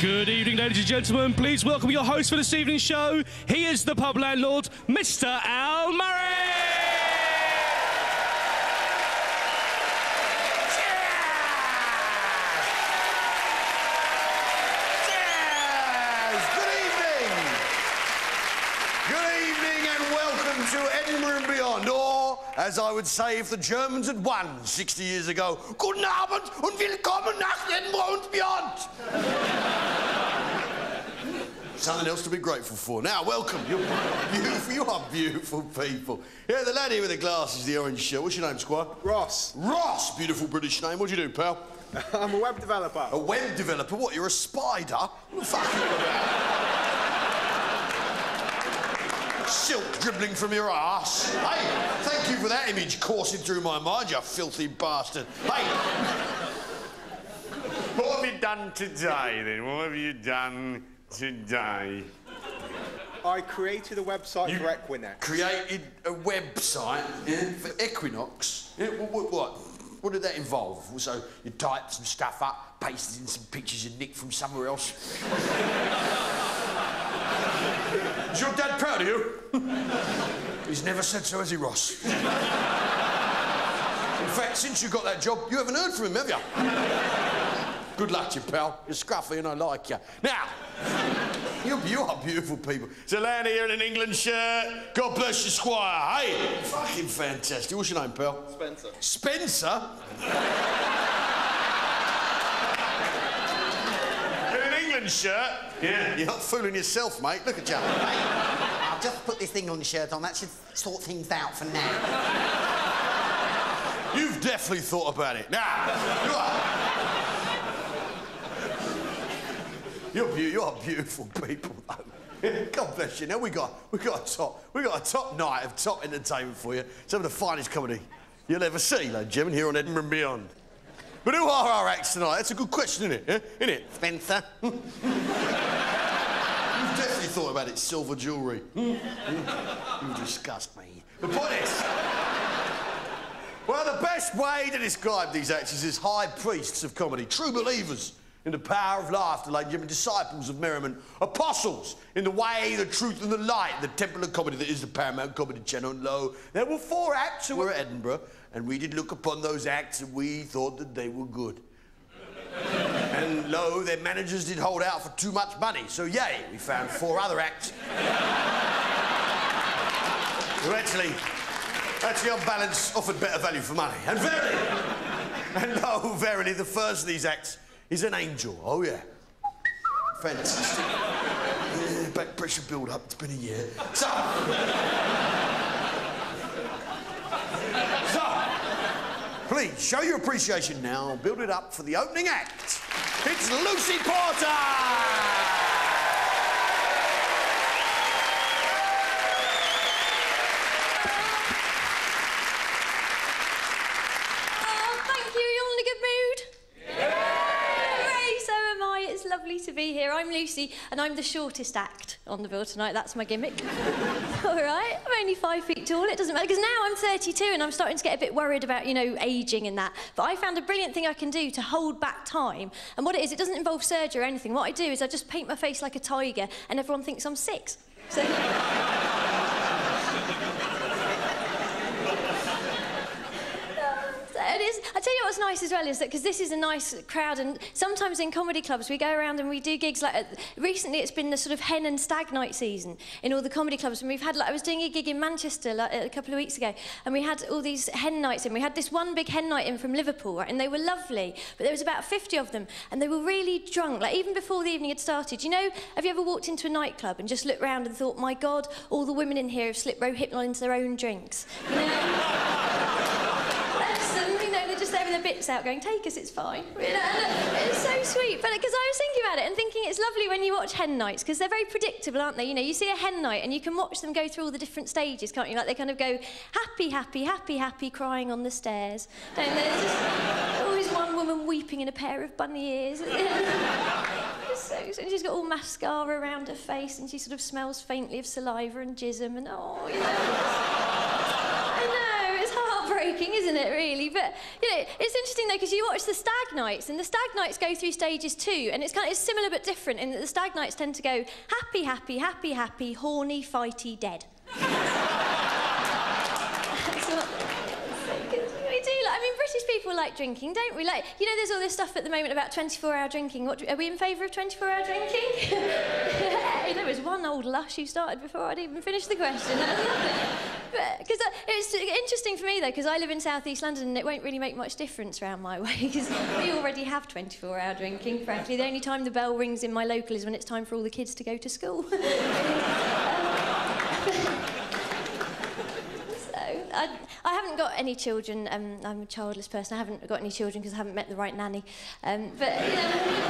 Good evening, ladies and gentlemen. Please welcome your host for this evening's show. He is the pub landlord, Mr. Al Murray. Yes! Good evening! Good evening and welcome to Edinburgh Beyond, or, as I would say if the Germans had won 60 years ago, Guten Abend und willkommen nach Edinburgh und Beyond! Something else to be grateful for. Now, welcome. You're beautiful. You are beautiful people. Yeah, the lad here with the glasses, the orange shirt. What's your name, Squire? Ross, Ross. Beautiful British name. What do you do, pal? I'm a web developer. A web developer? What, you're a spider? Fuck you? Silk dribbling from your ass. Hey, thank you for that image coursing through my mind, you filthy bastard. Hey, What have you done today then? What have you done today? I created a website You- for Equinet. created a website yeah, for Equinox. Yeah, what, what, what? What did that involve? So you typed some stuff up, pasted in some pictures you nicked from somewhere else. Is your dad proud of you? He's never said so, has he, Ross? In fact, since you got that job, you haven't heard from him, have you? Good luck to you, pal. You're scruffy and I like you. Now, you, you are beautiful people. So Lanny here in an England shirt. God bless you, Squire. Hey, fucking fantastic. What's your name, pal? Spencer. Spencer? In an England shirt. Yeah. You're not fooling yourself, mate. Look at you. I'll just put this England shirt on. That should sort things out for now. You've definitely thought about it. Now, you are. You're, you are beautiful people, though. God bless you. Now we got we got a top we got a top night of top entertainment for you. Some of the finest comedy you'll ever see, ladies and gentlemen, here on Edinburgh and Beyond. But who are our acts tonight? That's a good question, isn't it? Yeah? Isn't it? Spencer. You've definitely thought about it, silver jewellery. You disgust me. The point is. Well, the best way to describe these actors is high priests of comedy, true believers in the power of laughter, like Jimmy, disciples of merriment, apostles in the way, the truth, and the light, the temple of comedy that is the Paramount Comedy Channel. And lo, there were four acts who were at Edinburgh, and we did look upon those acts and we thought that they were good. And lo, their managers did hold out for too much money. So, yay, we found four other acts. who actually, actually, on balance, offered better value for money. And verily, and lo, verily, the first of these acts is an angel. Oh, yeah. Fantastic. Yeah, back pressure build up. It's been a year. So. so. Please show your appreciation now. Build it up for the opening act. It's Lucy Porter! Oh, thank you. You're in a good mood? Hooray, so am I. It's lovely to be here. I'm Lucy, and I'm the shortest act on the bill tonight. That's my gimmick. All right, I'm only five feet tall. It doesn't matter, because now I'm 32 and I'm starting to get a bit worried about, you know, ageing and that. But I found a brilliant thing I can do to hold back time. And what it is, it doesn't involve surgery or anything. What I do is I just paint my face like a tiger, and everyone thinks I'm six. So... It is. What's nice as well is that because this is a nice crowd, and sometimes in comedy clubs we go around and we do gigs like. Uh, recently, it's been the sort of hen and stag night season in all the comedy clubs, and we've had. Like, I was doing a gig in Manchester like, a couple of weeks ago, and we had all these hen nights in. We had this one big hen night in from Liverpool, right, and they were lovely, but there was about 50 of them, and they were really drunk. Like even before the evening had started. You know, have you ever walked into a nightclub and just looked round and thought, my God, all the women in here have slipped rohypnol into their own drinks? You know? Bless them, you know, they're just there with their bits out going, take us, it's fine. It's so sweet. But because I was thinking about it and thinking it's lovely when you watch hen nights because they're very predictable, aren't they? You know, you see a hen night and you can watch them go through all the different stages, can't you? Like they kind of go happy, happy, happy, happy, crying on the stairs. Don't? There's just always one woman weeping in a pair of bunny ears. So, and she's got all mascara around her face and she sort of smells faintly of saliva and jism and oh, you know. Isn't it, really? But, you know, it's interesting, though, because you watch the stag nights, and the stag nights go through stages too, and it's kind of it's similar but different in that the stag nights tend to go happy, happy, happy, happy, horny, fighty, dead. British people like drinking, don't we? Like, you know, there's all this stuff at the moment about 24-hour drinking. What, are we in favour of 24-hour drinking? there was one old lush who started before I'd even finished the question. Because it's interesting for me though, because I live in South East London, and it won't really make much difference round my way because we already have 24-hour drinking. Frankly, the only time the bell rings in my local is when it's time for all the kids to go to school. So, I, I haven't got any children. Um, I'm a childless person. I haven't got any children because I haven't met the right nanny. Um, but you know,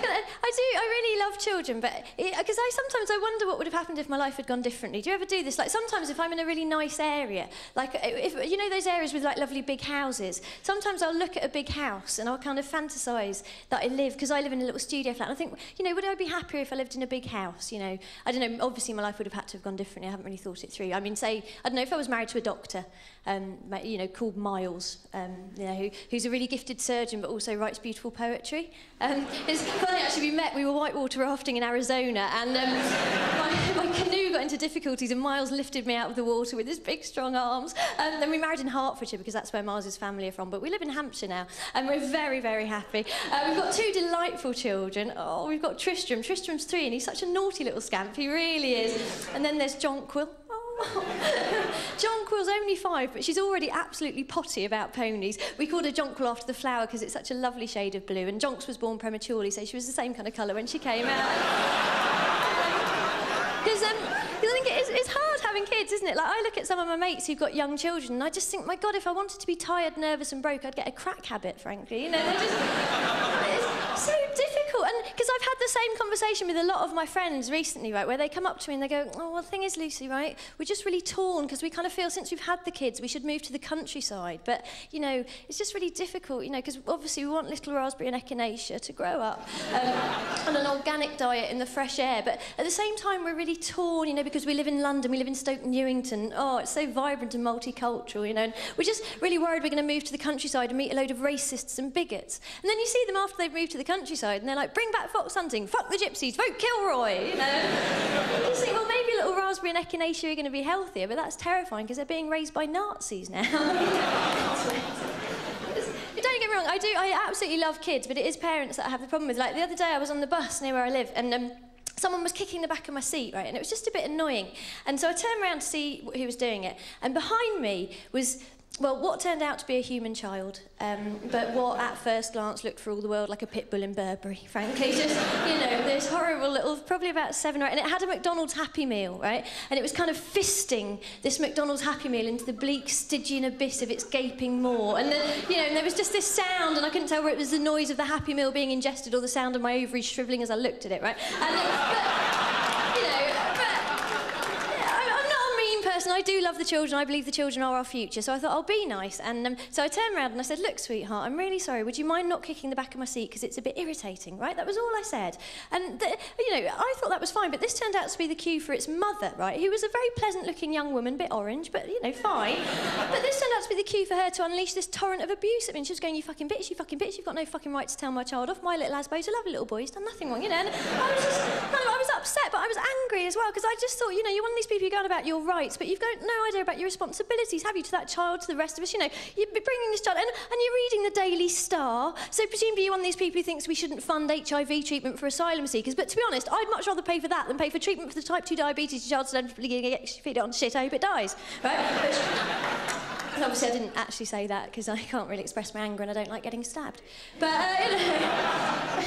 I, I do. I really love children, but because I sometimes I wonder what would have happened if my life had gone differently. Do you ever do this? Like sometimes if I'm in a really nice area, like if you know those areas with like lovely big houses, sometimes I'll look at a big house and I'll kind of fantasize that I live because I live in a little studio flat. And I think, you know, would I be happier if I lived in a big house? You know, I don't know. Obviously, my life would have had to have gone differently. I haven't really thought it through. I mean, say I don't know if I was married to a doctor, um, you know, called Miles, um, you know, who, who's a really gifted surgeon but also writes beautiful poetry. Um, funny actually. We met. We were whitewater rafting in Arizona, and um, my, my canoe got into difficulties, and Miles lifted me out of the water with his big, strong arms. And then we married in Hertfordshire because that's where Miles's family are from. But we live in Hampshire now, and we're very, very happy. Uh, we've got two delightful children. Oh, we've got Tristram. Tristram's three, and he's such a naughty little scamp. He really is. And then there's Jonquil. Jonquil's only five, but she's already absolutely potty about ponies. We called her Jonquil after the flower because it's such a lovely shade of blue, and Jonks was born prematurely, so she was the same kind of colour when she came out. Because um, I think it is, it's hard having kids, isn't it? Like, I look at some of my mates who've got young children, and I just think, my God, if I wanted to be tired, nervous, and broke, I'd get a crack habit, frankly. You know, they're just. so because I've had the same conversation with a lot of my friends recently, right, where they come up to me and they go, Oh, well, the thing is, Lucy, right, we're just really torn because we kind of feel since we've had the kids, we should move to the countryside. But, you know, it's just really difficult, you know, because obviously we want little raspberry and echinacea to grow up um, on an organic diet in the fresh air. But at the same time, we're really torn, you know, because we live in London, we live in Stoke Newington. Oh, it's so vibrant and multicultural, you know. And we're just really worried we're going to move to the countryside and meet a load of racists and bigots. And then you see them after they've moved to the countryside and they're like, bring back fox hunting, fuck the gypsies, vote Kilroy, you know. you think, well, maybe little raspberry and echinacea are going to be healthier, but that's terrifying because they're being raised by Nazis now. Don't get me wrong, I do, I absolutely love kids, but it is parents that I have the problem with. Like the other day, I was on the bus near where I live, and um, someone was kicking the back of my seat, right? And it was just a bit annoying. And so I turned around to see who was doing it, and behind me was. Well, what turned out to be a human child, um, but what at first glance looked for all the world like a pit bull in Burberry, frankly. Just, you know, this horrible little, probably about seven or eight, and it had a McDonald's Happy Meal, right? And it was kind of fisting this McDonald's Happy Meal into the bleak Stygian abyss of its gaping maw. And then, you know, and there was just this sound, and I couldn't tell whether it was the noise of the Happy Meal being ingested or the sound of my ovaries shrivelling as I looked at it, right? And, but, you know, but yeah, I- I'm not a mean person. I do love the children. I believe the children are our future. So I thought I'll be nice. And um, so I turned around and I said, "Look, sweetheart, I'm really sorry. Would you mind not kicking the back of my seat because it's a bit irritating, right?" That was all I said. And the, you know, I thought that was fine. But this turned out to be the cue for its mother, right? Who was a very pleasant-looking young woman, a bit orange, but you know, fine. but this turned out to be the cue for her to unleash this torrent of abuse at me. And she was going, "You fucking bitch! You fucking bitch! You've got no fucking right to tell my child off. My little Asbo's a lovely little boy. He's done nothing wrong, you know." And I was just, kind of, I was upset, but I was angry as well because I just thought, you know, you're one of these people who go on about your rights, but you've got no idea about your responsibilities, have you, to that child, to the rest of us? You know, you're bringing this child, and, and you're reading the Daily Star, so presumably you're one of these people who thinks we shouldn't fund HIV treatment for asylum seekers. But to be honest, I'd much rather pay for that than pay for treatment for the type 2 diabetes your child's inevitably going to feed it on shit. I hope it dies, right? Obviously, I didn't actually say that because I can't really express my anger and I don't like getting stabbed. But, uh,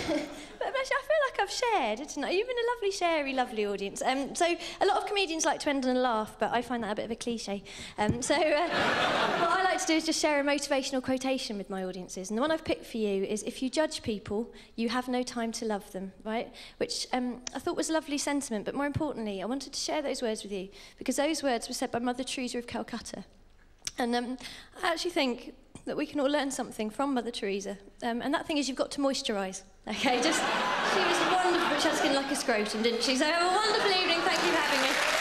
you know. I feel like I've shared, didn't I? You've been a lovely, sharey, lovely audience. Um, so, a lot of comedians like to end on a laugh, but I find that a bit of a cliche. Um, so, uh, what I like to do is just share a motivational quotation with my audiences. And the one I've picked for you is If you judge people, you have no time to love them, right? Which um, I thought was a lovely sentiment, but more importantly, I wanted to share those words with you because those words were said by Mother Teresa of Calcutta. And um, I actually think that we can all learn something from Mother Teresa. Um, and that thing is you've got to moisturise. Okay, just she was wonderful, she had skin like a scrotum, didn't she? So have a wonderful evening. Thank you for having me.